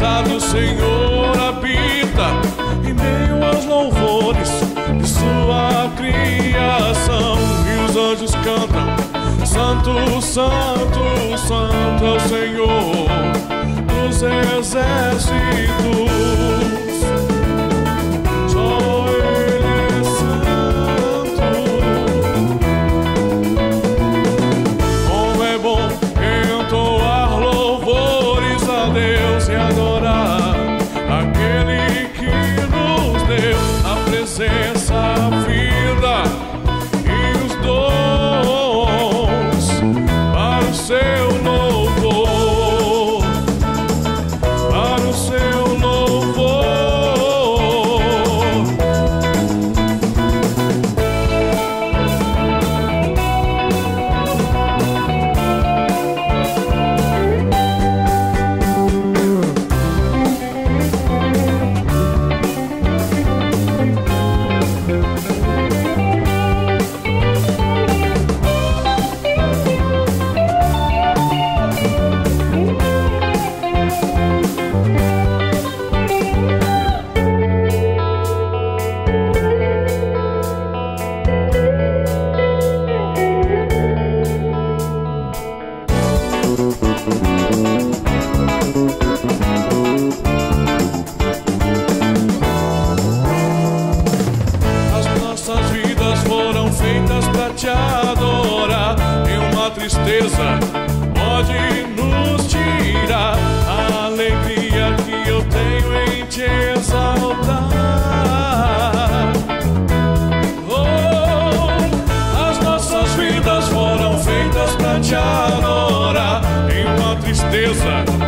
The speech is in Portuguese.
O Senhor habita em meio aos louvores de sua criação. E os anjos cantam: Santo, Santo, Santo é o Senhor dos exércitos. As nossas vidas foram feitas pra te adorar. E uma tristeza pode nos tirar a alegria que eu tenho em te exaltar. Oh, as nossas vidas foram feitas pra te adorar tristeza